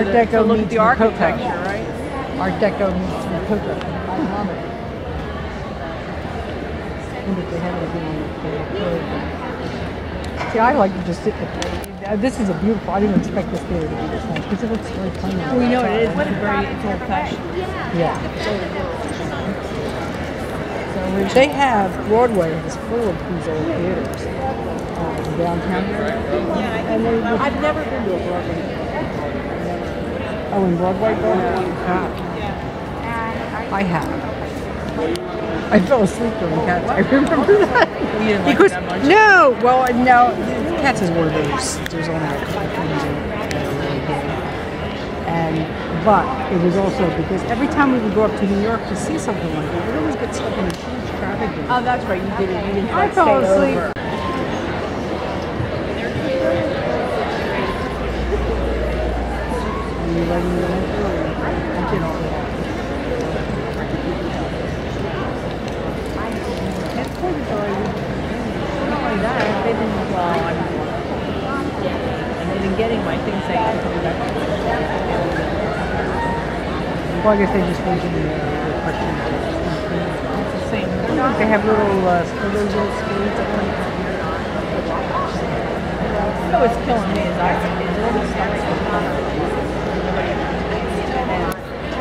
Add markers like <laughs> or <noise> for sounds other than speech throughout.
Art the, Deco to look at the Rococo. architecture, right? Art Deco meets Rococo. I love it. wonder if they have anything on the See, I like to just sit. Uh, this is a beautiful. I didn't expect this theater to be this nice because it looks very plain. on We the know it outside. What a very it's old fashioned. Yeah. So they have Broadway is full of these old theaters uh, downtown. And they, I've never been to a Broadway. Oh, in Broadway, Broadway. Ah. I have. I fell asleep during Cats. I remember <laughs> that. Because that no, well, no, Cats is one of those. There's only a couple things in it that are really good. And but it was also because every time we would go up to New York to see something like that, we'd always get stuck in a huge traffic jam. Oh, that's right. You didn't. You didn't I fell asleep. over. Are you letting me know? I did all that. Not only that, they didn't. Well, I'm. And they've been getting my things saying I'm coming back. Well, I guess they just mentioned the, the question. It's the same. They have little, uh, little, little screens that come You know what's killing me is I is all this stuff. And what happens is I can only do something all the What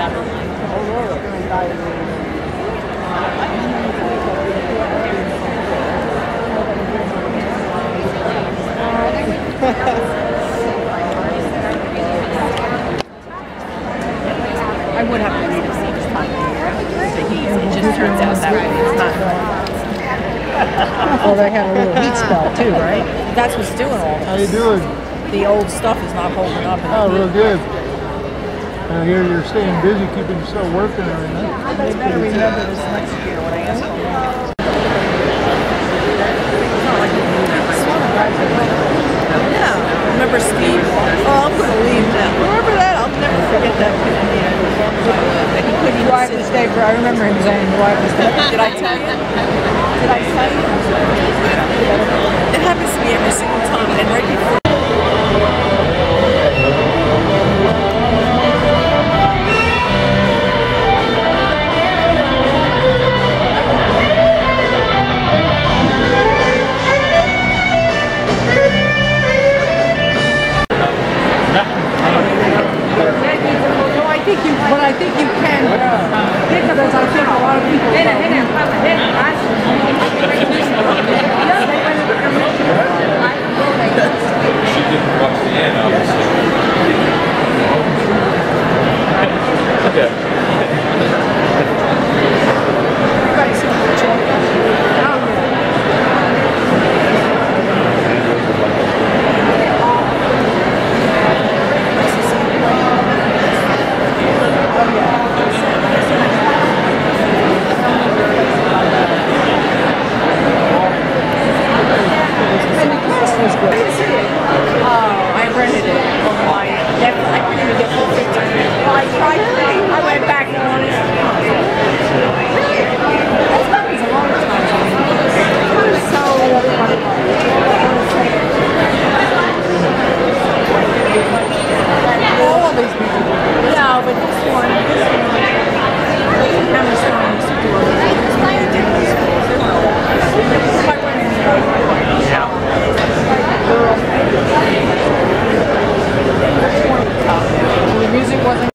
I would have to read it see this time. It just turns out that way. It's not. Well, they had a little heat spell too, right? That's what's doing all How you doing? The old stuff is not holding up. Oh, heat. real good. I hear you're staying busy, keeping yourself working and everything. I better remember this next year when I ask them. Yeah, remember Steve? Oh, I'm gonna leave now. Remember that? I'll never forget that. That he couldn't even Quiet sit. mistake, I remember him saying quiet mistake. Did I tell you? Did I tell you? It happens to me every single time. And right before you can. Because I think a lot of people <laughs> She didn't watch the end, obviously.